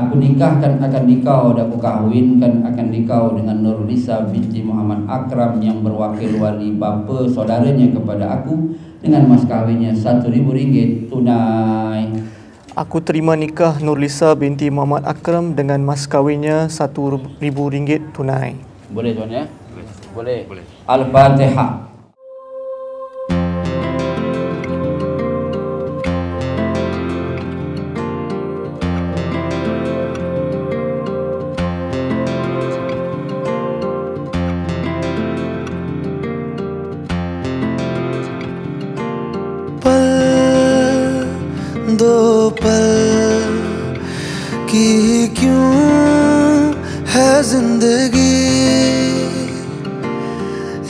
Aku nikahkan akan nikah dan aku kahwinkan akan nikah dengan Nurlisa binti Muhammad Akram yang berwakil wali bapa saudaranya kepada aku dengan mas kahwinnya satu ribu ringgit tunai. Aku terima nikah Nurlisa binti Muhammad Akram dengan mas kahwinnya satu ribu ringgit tunai. Boleh tuan ya? Boleh. Boleh. Al-Fatihah.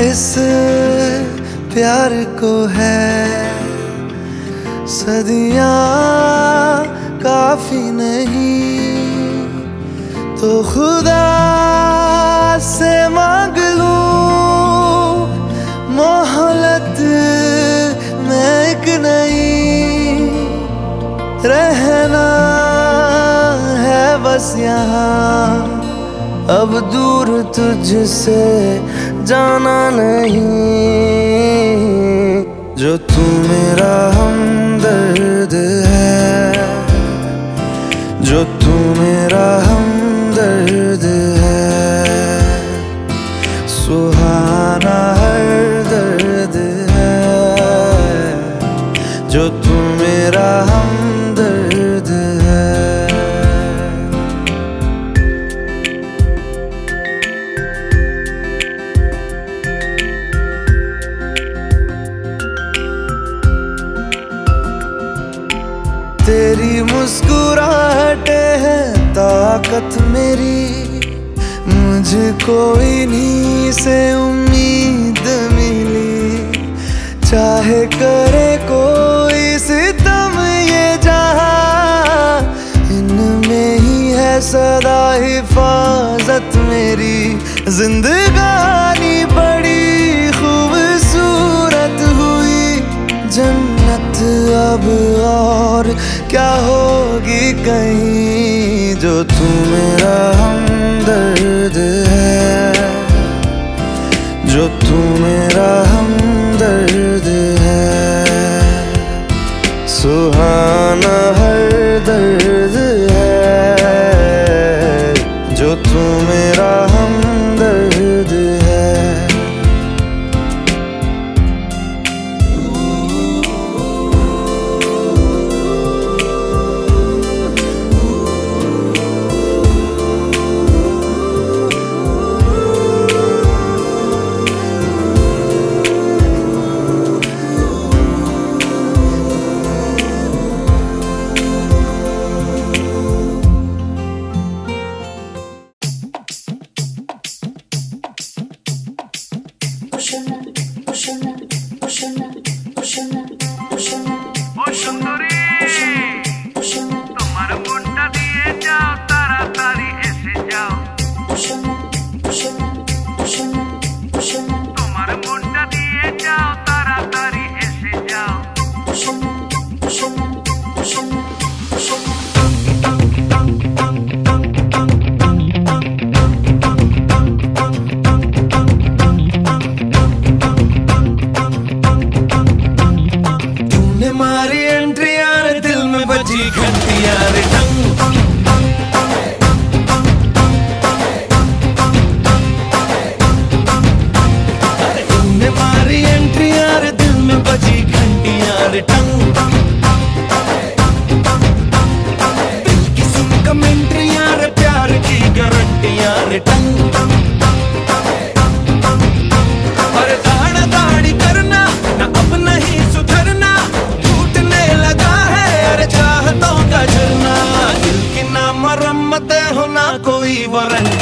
इस प्यार को है। सदियाँ काफ़ी नहीं। तो खुदा से मांग लूँ। मोहलत में एक नहीं। रहना है बस यहाँ। अब दूर तुझसे जाना नहीं। जो तू मेरा हमदर्द है जो तू मेरा हमदर्द तेरी मुस्कुराहटे है, ताकत मेरी। मुझे कोई इन्हीं से उम्मीद मिली। चाहे करे कोई सितम ये जहाँ, इनमें ही है सदा हिफाजत मेरी। जिंदगानी बड़ी खूबसूरत हुई, जन्नत अब और क्या होगी कहीं जो तू मेरा हमदर्द है? जो तू मेरा हमदर्द है? सुहाना हर दर्द है। जो तू मेरा की सुन प्यार दाड़ दाड़ी करना, ना अब सुधरना। टूटने लगा है, अरे चाहतों का झरना। दिल ना मरम्मत हो ना कोई वारंटी।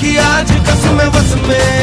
की आज कसम वस में।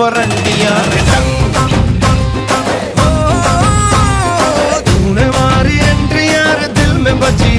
वरंडिया तूने यार दिल में बची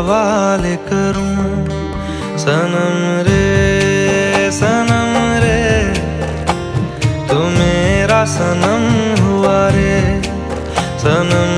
हवाले करूँ? सनम रे सनम रे तू मेरा सनम हुआ रे। सनम